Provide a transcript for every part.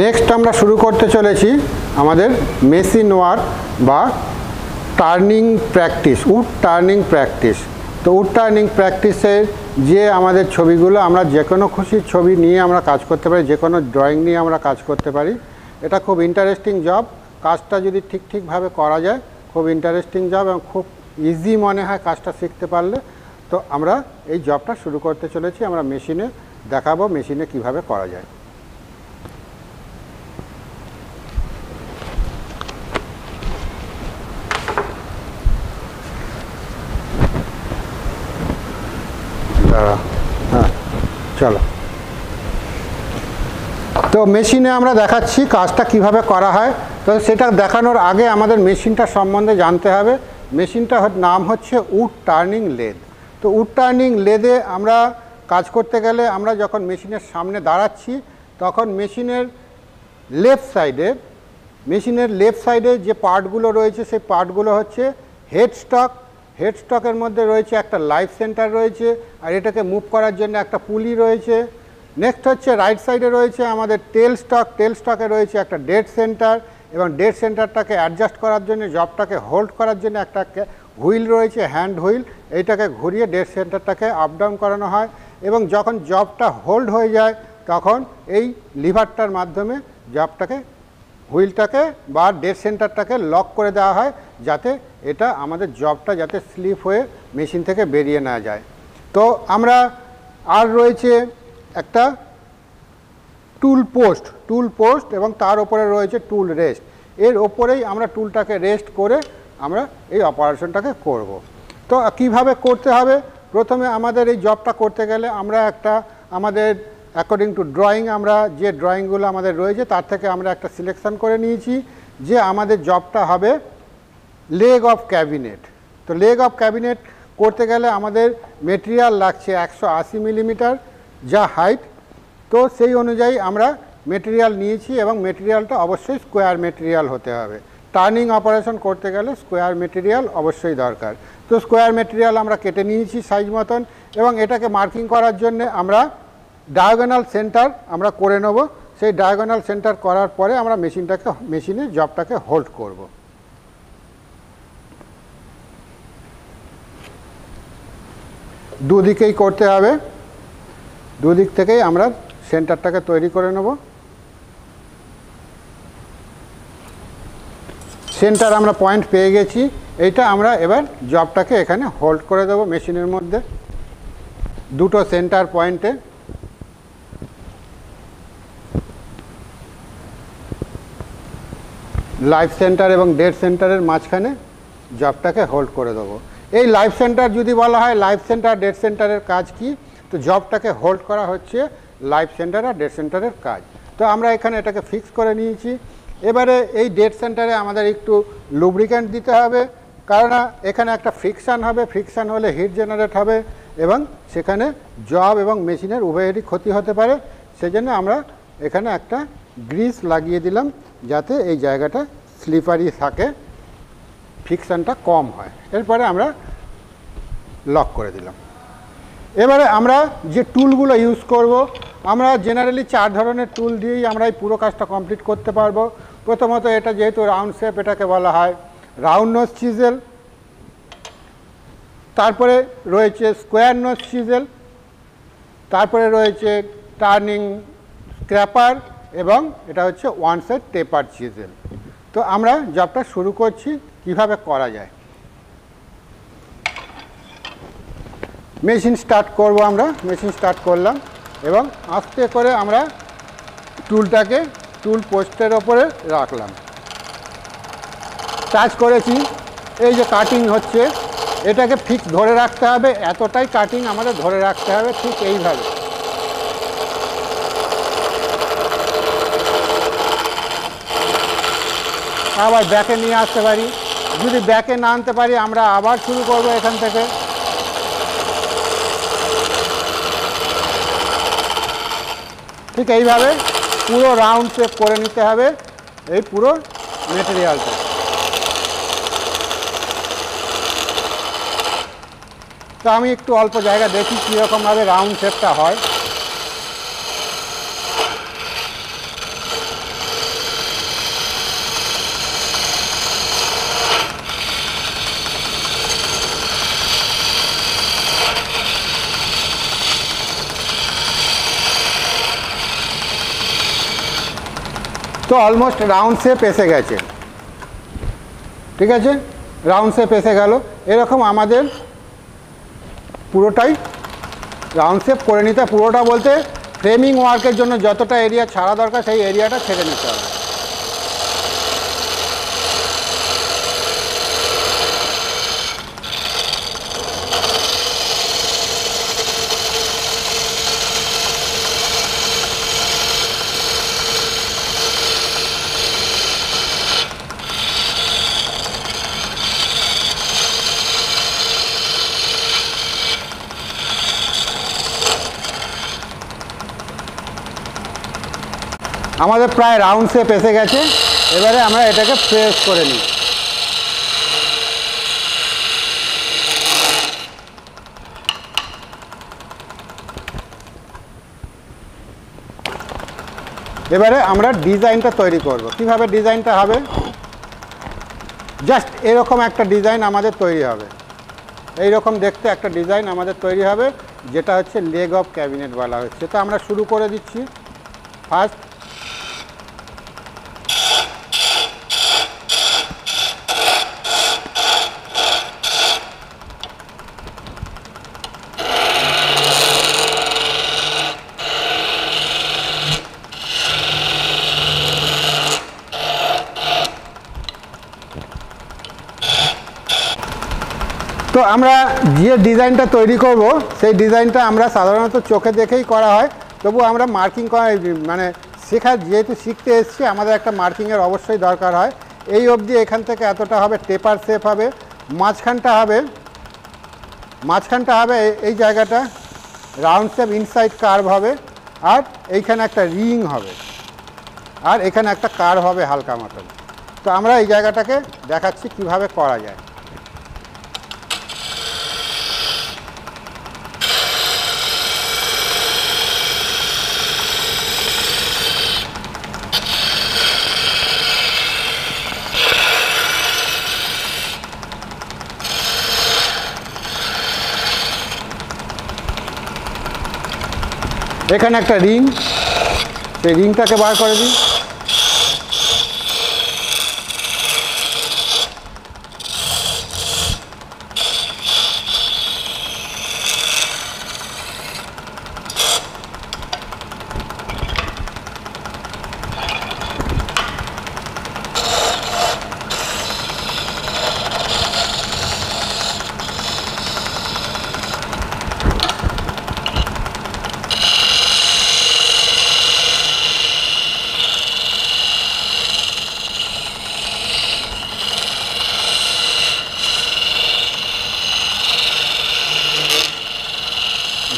Next আমরা শুরু করতে চলেছি আমাদের মেশিন ওয়ার্ক বা turning practice wood turning practice তো উড টার্নিং প্র্যাকটিসের যে আমাদের ছবিগুলো, আমরা যে কোনো খুশি ছবি নিয়ে আমরা কাজ করতে পারি, যে কোনো ড্রয়িং নিয়ে আমরা কাজ করতে পারি। এটা খুব ইন্টারেস্টিং জব কাজটা যদি ঠিক ঠিকভাবে করা যায়, খুব ইন্টারেস্টিং জব এবং খুব ইজি মনে হয় কাজটা শিখতে পারলে, তো আমরা এই জবটা শুরু করতে চলেছি। আমরা মেশিনে দেখাবো মেশিনে কীভাবে করা যায়। হ্যাঁ চলো। তো মেশিনে আমরা দেখাচ্ছি কাজটা কীভাবে করা হয়। তো সেটা দেখানোর আগে আমাদের মেশিনটা সম্বন্ধে জানতে হবে। মেশিনটা নাম হচ্ছে উড টার্নিং লেদ। তো উড টার্নিং লেদে আমরা কাজ করতে গেলে আমরা যখন মেশিনের সামনে দাঁড়াচ্ছি, তখন মেশিনের লেফট সাইডে, মেশিনের লেফট সাইডে যে পার্টগুলো রয়েছে, সেই পার্টগুলো হচ্ছে হেড স্টক হেড স্টকের মধ্যে রয়েছে একটা লাইফ সেন্টার রয়েছে, আর এটাকে মুভ করার জন্য একটা পুলি রয়েছে। নেক্সট হচ্ছে রাইট সাইডে রয়েছে আমাদের টেল স্টক টেল স্টকে রয়েছে একটা ডেট সেন্টার এবং ডেড সেন্টারটাকে অ্যাডজাস্ট করার জন্য জবটাকে হোল্ড করার জন্য একটা হুইল রয়েছে হ্যান্ড হুইল এইটাকে ঘুরিয়ে ডেট সেন্টারটাকে আপ ডাউন করানো হয়, এবং যখন জবটা হোল্ড হয়ে যায়, তখন এই লিভারটার মাধ্যমে জবটাকে হুইলটাকে বা ডেড সেন্টারটাকে লক করে দেওয়া হয়, যাতে এটা আমাদের জবটা যাতে স্লিপ হয়ে মেশিন থেকে বেরিয়ে না যায়। তো আমরা আর রয়েছে একটা টুল পোস্ট টুল পোস্ট এবং তার ওপরে রয়েছে টুল রেস্ট এর ওপরেই আমরা টুলটাকে রেস্ট করে আমরা এই অপারেশনটাকে করব। তো কীভাবে করতে হবে? প্রথমে আমাদের এই জবটা করতে গেলে আমরা একটা আমাদের অ্যাকর্ডিং টু ড্রয়িং আমরা যে ড্রয়িংগুলো আমাদের রয়েছে তার থেকে আমরা একটা সিলেকশন করে নিয়েছি। যে আমাদের জবটা হবে লেগ অফ ক্যাবিনেট তো লেগ অফ ক্যাবিনেট করতে গেলে আমাদের মেটেরিয়াল লাগছে একশো আশি মিলিমিটার যা হাইট তো সেই অনুযায়ী আমরা মেটেরিয়াল নিয়েছি এবং মেটেরিয়ালটা অবশ্যই স্কোয়ার মেটেরিয়াল হতে হবে। টার্নিং অপারেশন করতে গেলে স্কোয়ার মেটেরিয়াল অবশ্যই দরকার। তো স্কোয়ার মেটেরিয়াল আমরা কেটে নিয়েছি সাইজ মতন এবং এটাকে মার্কিং করার জন্য আমরা ডায়াগোনাল সেন্টার আমরা করে নেব। সেই ডায়াগোনাল সেন্টার করার পরে আমরা মেশিনটাকে মেশিনে জবটাকে হোল্ড করব। দুদিকেই করতে হবে। দুদিক থেকেই আমরা সেন্টারটাকে তৈরি করে নেব। সেন্টার আমরা পয়েন্ট পেয়ে গেছি। এইটা আমরা এবার জবটাকে এখানে হোল্ড করে দেবো মেশিনের মধ্যে। দুটো সেন্টার পয়েন্টে। লাইফ সেন্টার এবং ডেড সেন্টারের মাঝখানে জবটাকে হোল্ড করে দেবো। এই লাইফ সেন্টার যদি বলা হয় লাইফ সেন্টার ডেড সেন্টারের কাজ কি? তো জবটাকে হোল্ড করা হচ্ছে লাইফ সেন্টার আর ডেড সেন্টারের কাজ। তো আমরা এখানে এটাকে ফিক্স করে নিয়েছি। এবারে এই ডেড সেন্টারে আমাদের একটু লুব্রিক্যান্ট দিতে হবে কারণ এখানে একটা ফ্রিকশান হবে। ফ্রিকশান হলে হিট জেনারেট হবে এবং সেখানে জব এবং মেশিনের উভয়েরই ক্ষতি হতে পারে। সেজন্য আমরা এখানে একটা গ্রিস লাগিয়ে দিলাম যাতে এই জায়গাটা স্লিপারি থাকে। ফিকশানটা কম হয়। এরপরে আমরা লক করে দিলাম। এবারে আমরা যে টুলগুলো ইউজ করব, আমরা জেনারেলি চার ধরনের টুল দিয়েই আমরা এই পুরো কাজটা কমপ্লিট করতে পারব। প্রথমত এটা যেহেতু রাউন্ড শেপ এটাকে বলা হয় রাউন্ড নোজ চিজেল তারপরে রয়েছে স্কোয়ার নোজ চিজেল তারপরে রয়েছে টার্নিং স্ক্র্যাপার এবং এটা হচ্ছে ওয়ান সাইড টেপার চিজেল তো আমরা জবটা শুরু করছি। কীভাবে করা যায়? মেশিন স্টার্ট করব আমরা, মেশিন স্টার্ট করলাম এবং আস্তে করে আমরা টুলটাকে টুল পোস্টের ওপরে রাখলাম। টাচ করেছি, এই যে কাটিং হচ্ছে, এটাকে ফিক্স ধরে রাখতে হবে, এতটাই কাটিং আমাদের ধরে রাখতে হবে ঠিক এইভাবে। আবার ব্যাকে নিয়ে আসতে পারি। যদি ব্যাকে না আনতে পারি, আমরা আবার শুরু করব এখান থেকে। ঠিক এইভাবে পুরো রাউন্ড শেপ করে নিতে হবে এই পুরো মেটেরিয়ালটা তো আমি একটু অল্প জায়গা দেখি কীরকমভাবে রাউন্ড শেপটা হয়। তো অলমোস্ট রাউন্ড শেপ এসে গেছে। ঠিক আছে? রাউন্ড শেপ এসে গেল। এরকম আমাদের পুরোটাই রাউন্ড শেপ করে নিতে পুরোটা বলতে ফ্রেমিং ওয়ার্কের জন্য যতটা এরিয়া ছাড়া দরকার, সেই এরিয়াটা ছেড়ে নিতে হবে। আমাদের প্রায় রাউন্ড শেপ এসে গেছে। এবারে আমরা এটাকে প্রেস করে নিই। এবারে আমরা ডিজাইনটা তৈরি করব। কীভাবে ডিজাইনটা হবে? জাস্ট এরকম একটা ডিজাইন আমাদের তৈরি হবে। এই রকম দেখতে একটা ডিজাইন আমাদের তৈরি হবে, যেটা হচ্ছে লেগ অফ ক্যাবিনেট বলা হচ্ছে। তো আমরা শুরু করে দিচ্ছি। ফার্স্ট তো আমরা যে ডিজাইনটা তৈরি করব, সেই ডিজাইনটা আমরা সাধারণত চোখে দেখেই করা হয়। তবু আমরা মার্কিং করা মানে শেখা যেহেতু শিখতে এসছি, আমাদের একটা মার্কিংয়ের অবশ্যই দরকার হয়। এই অবধি এখান থেকে এতটা হবে, টেপার শেপ হবে, মাঝখানটা হবে মাঝখানটা হবে এই- জায়গাটা, রাউন্ড শেপ, ইনসাইড কার্ভ হবে, আর এইখানে একটা রিং হবে, আর এখানে একটা কার্ভ হবে হালকা মতন। তো আমরা এই জায়গাটাকে দেখাচ্ছি কীভাবে করা যায়। এখানে একটা রিং সেই রিংটাকে বার করে দিই।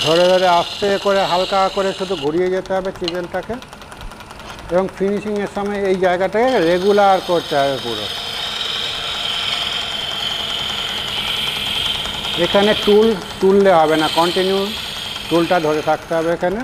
ধরে ধরে আস্তে করে হালকা করে শুধু ঘুরিয়ে যেতে হবে চিকেনটাকে। এবং ফিনিশিংয়ের সময় এই জায়গাটাকে রেগুলার করতে হবে পুরো। এখানে টুল তুললে হবে না কন্টিনিউ টুলটা ধরে থাকতে হবে এখানে।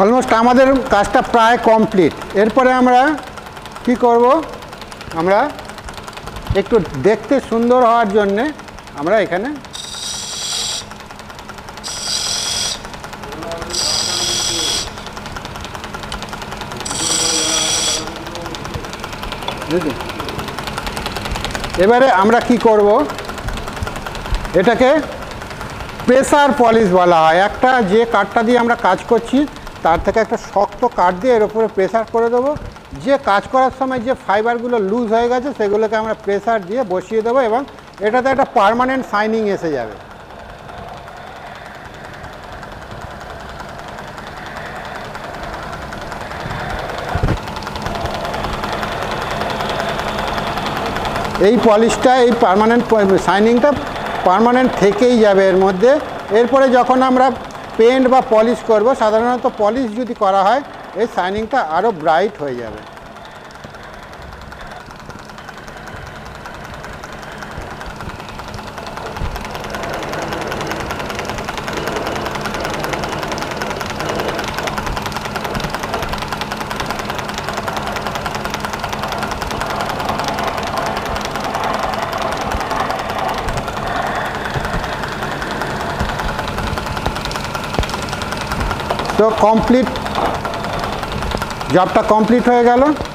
অলমোস্ট আমাদের কাজটা প্রায় কমপ্লিট এরপরে আমরা কি করব? আমরা একটু দেখতে সুন্দর হওয়ার জন্যে আমরা এখানে এবারে আমরা কি করব? এটাকে প্রেসার পলিশ বলা হয়। একটা যে কাঠটা দিয়ে আমরা কাজ করছি তার থেকে একটা শক্ত কাঠ দিয়ে এর উপরে প্রেসার করে দেবো। যে কাজ করার সময় যে ফাইবারগুলো লুজ হয়ে গেছে, সেগুলোকে আমরা প্রেসার দিয়ে বসিয়ে দেবো এবং এটাতে একটা পারমানেন্ট শাইনিং এসে যাবে। এই পলিশটা এই পারমানেন্ট শাইনিংটা পারমানেন্ট থেকেই যাবে এর মধ্যে। এরপরে যখন আমরা পেন্ট বা পলিশ করব। সাধারণত পলিশ যদি করা হয়, এই শাইনিংটা আরও ব্রাইট হয়ে যাবে। তো কমপ্লিট জবটা কমপ্লিট হয়ে গেল। থ্যাঙ্কস